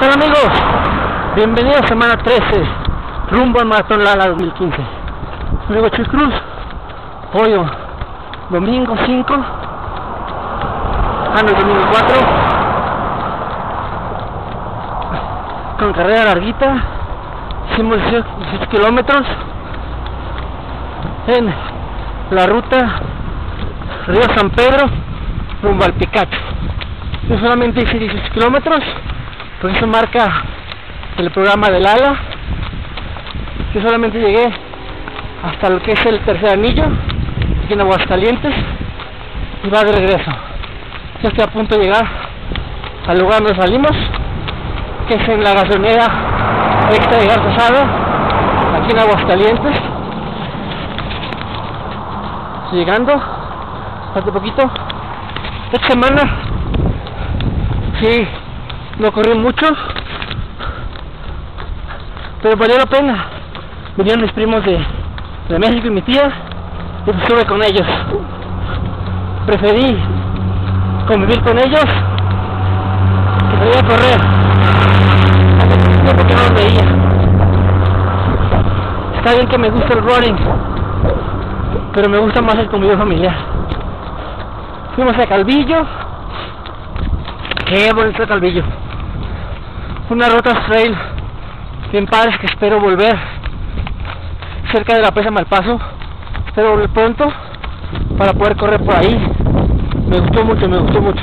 tal amigos? Bienvenidos a semana 13, rumbo al Maratón Lala 2015. Luego Chuy Cruz, hoy domingo 5, ah no, domingo 4, con carrera larguita, hicimos 18 kilómetros en la ruta Río San Pedro rumbo al Picacho. Yo solamente hice 18 kilómetros, por eso marca el programa del ala. Yo solamente llegué hasta lo que es el tercer anillo, aquí en Aguascalientes, y va de regreso. Ya estoy a punto de llegar al lugar donde salimos, que es en la gasolinera extra de Garzasada, aquí en Aguascalientes. Estoy llegando, hace poquito. Esta semana sí, no corrí mucho, pero valió la pena. Vinieron mis primos de, de México y mi tía, y pues estuve con ellos. Preferí convivir con ellos que salir a correr. Porque no los veía. Está bien que me gusta el running, pero me gusta más el convivio familiar. Fuimos a Calvillo, Qué bonito Calvillo. Una ruta trail bien padres que espero volver cerca de la presa Malpaso. Espero volver pronto para poder correr por ahí. Me gustó mucho, me gustó mucho.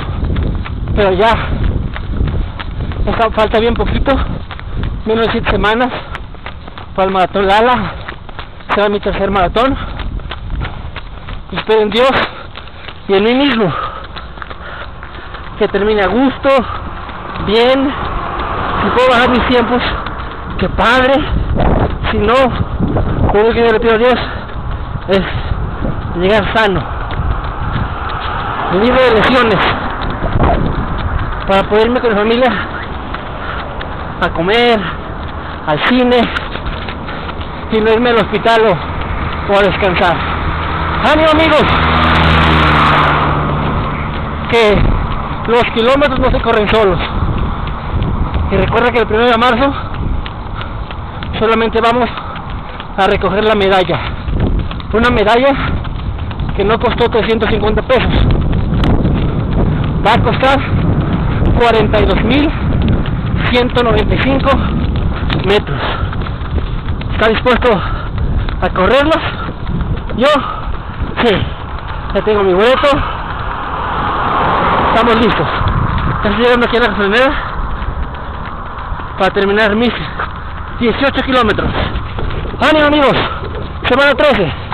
Pero ya falta bien poquito, menos de 7 semanas para el maratón Lala. Será mi tercer maratón. Espero en Dios y en mí mismo que termine a gusto, bien, si puedo bajar mis tiempos, que padre, si no, lo que yo le pido a Dios es llegar sano, libre de lesiones, para poder irme con mi familia a comer, al cine, y no irme al hospital o, o a descansar. ¡Ánimo amigos! Que los kilómetros no se corren solos. Y recuerda que el 1 de marzo solamente vamos a recoger la medalla. Una medalla que no costó 350 pesos. Va a costar 42.195 metros. ¿Está dispuesto a correrlos? Yo, sí. Ya tengo mi boleto estamos listos. Estoy llegando aquí a la gasolinera para terminar mis 18 kilómetros. ¡Ánimo amigos! Semana 13.